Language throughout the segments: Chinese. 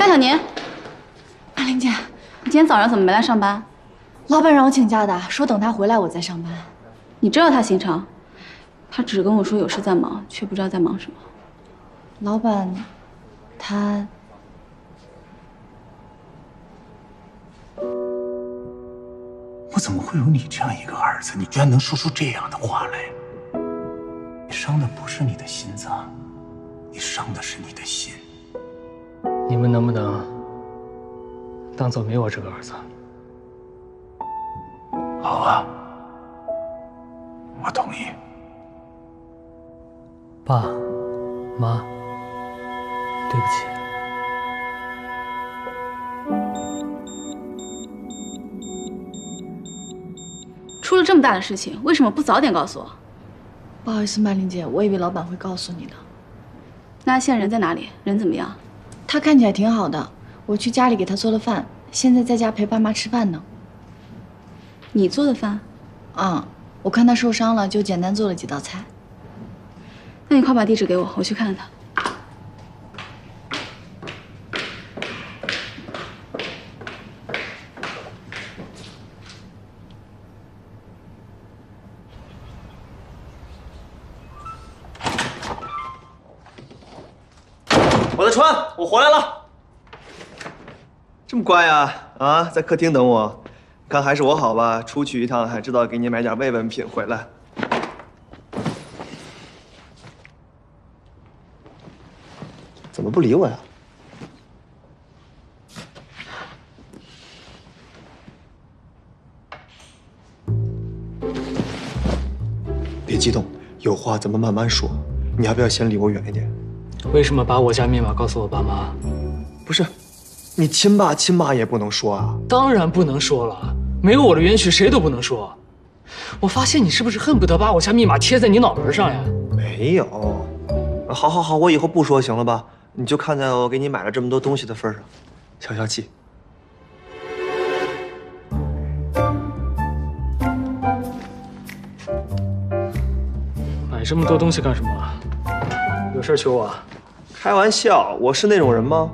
江小宁，阿玲姐，你今天早上怎么没来上班？老板让我请假的，说等他回来我再上班。你知道他行程？他只跟我说有事在忙，却不知道在忙什么。老板，他……我怎么会有你这样一个儿子？你居然能说出这样的话来？你伤的不是你的心脏，你伤的是你的心。你们能不能当做没我这个儿子？好啊，我同意。爸妈，对不起。出了这么大的事情，为什么不早点告诉我？不好意思，曼玲姐，我以为老板会告诉你的。那现在人在哪里？人怎么样？他看起来挺好的，我去家里给他做了饭，现在在家陪爸妈吃饭呢。你做的饭？啊，我看他受伤了，就简单做了几道菜。那你快把地址给我，我去看看他。我的川，我回来了。这么乖呀？啊，在客厅等我。看还是我好吧，出去一趟还知道给你买点慰问品回来。怎么不理我呀？别激动，有话咱们慢慢说。你要不要先离我远一点？为什么把我家密码告诉我爸妈？不是，你亲爸亲妈也不能说啊。当然不能说了，没有我的允许，谁都不能说。我发现你是不是恨不得把我家密码贴在你脑门上呀？没有。好好好，我以后不说行了吧？你就看在我给你买了这么多东西的份上，消消气。买这么多东西干什么？有事求我？开玩笑，我是那种人吗？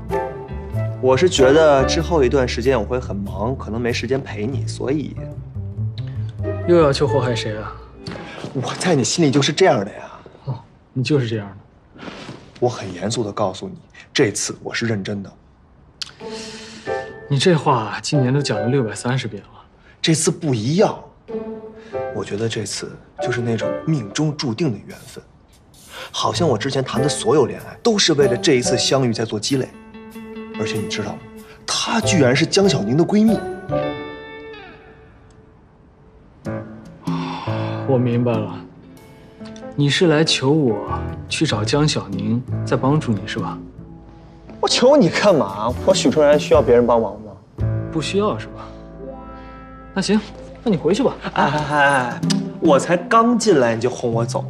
我是觉得之后一段时间我会很忙，可能没时间陪你，所以又要去祸害谁啊？我在你心里就是这样的呀。哦，你就是这样的。我很严肃的告诉你，这次我是认真的。你这话今年都讲了六百三十遍了。这次不一样，我觉得这次就是那种命中注定的缘分，好像我之前谈的所有恋爱都是为了这一次相遇在做积累。而且你知道吗？她居然是江小宁的闺蜜。我明白了，你是来求我去找江小宁，再帮助你是吧？我求你干嘛？我许春然需要别人帮忙吗？不需要是吧？那行，那你回去吧。哎哎哎，我才刚进来你就轰我走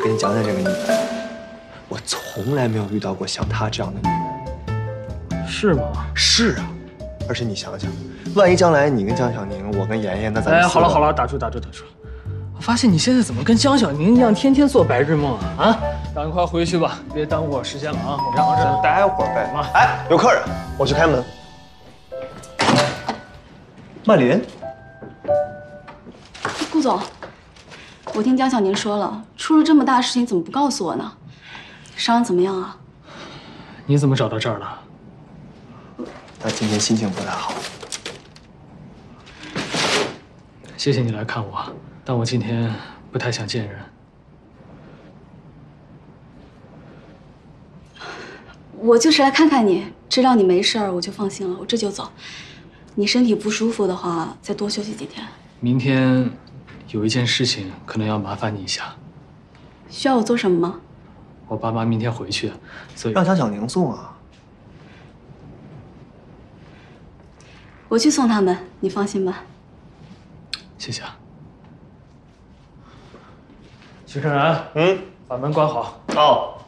我给你讲讲这个女人，我从来没有遇到过像她这样的女人。是吗？是啊，而且你想想，万一将来你跟江小宁，我跟妍妍，那咱哎，好了好了，打住打住打住！我发现你现在怎么跟江小宁一样，天天做白日梦啊啊！赶快回去吧，别耽误我时间了啊！我忙着，待会儿呗。妈哎，有客人，我去开门。曼琳，顾总，我听江小宁说了，出了这么大的事情，怎么不告诉我呢？伤怎么样啊？你怎么找到这儿了？他今天心情不太好。谢谢你来看我，但我今天不太想见人。我就是来看看你，知道你没事儿，我就放心了，我这就走。你身体不舒服的话，再多休息几天。明天有一件事情，可能要麻烦你一下。需要我做什么吗？我爸妈明天回去，所以让江小宁送啊。我去送他们，你放心吧。谢谢啊。徐胜然，嗯，把门关好。哦。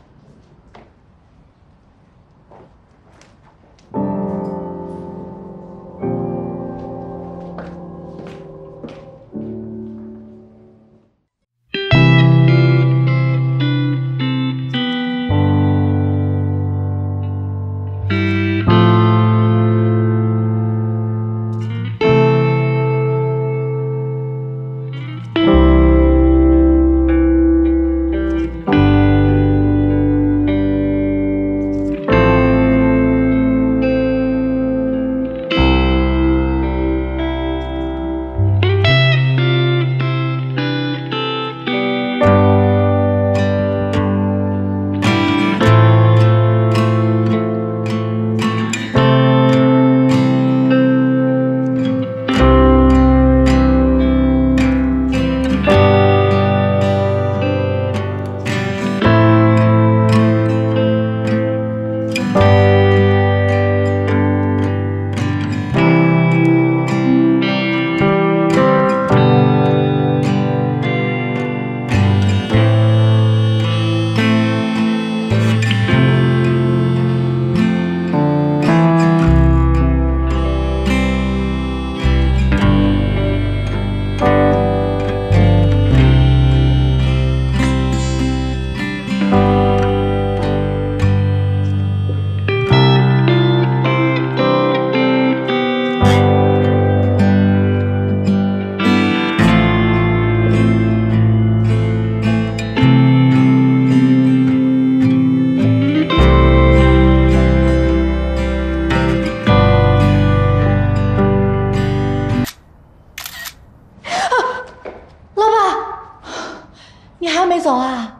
你还没走啊？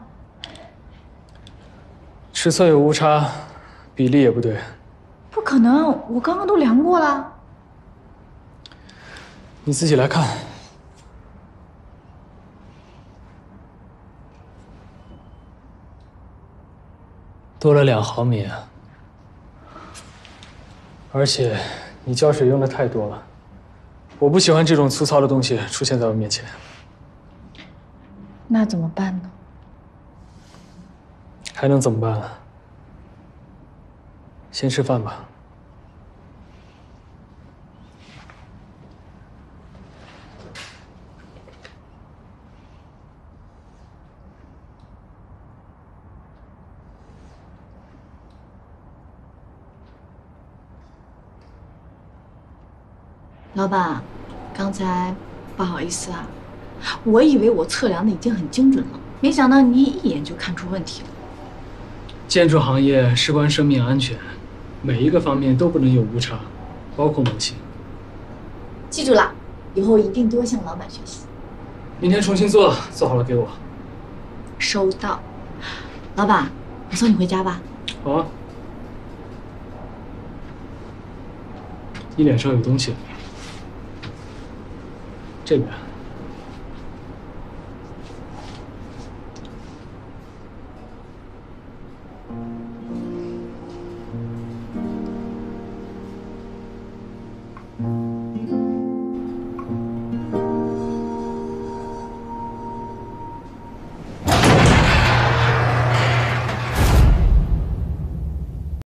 尺寸有误差，比例也不对。不可能，我刚刚都量过了。你自己来看。多了两毫米，而且你胶水用的太多了，我不喜欢这种粗糙的东西出现在我面前。那怎么办呢？还能怎么办？先吃饭吧。老板，刚才不好意思啊，我以为我测量的已经很精准了，没想到你一眼就看出问题了。建筑行业事关生命安全，每一个方面都不能有误差，包括模型。记住了，以后一定多向老板学习。明天重新做，做好了给我。收到。老板，我送你回家吧。好啊。你脸上有东西。这边。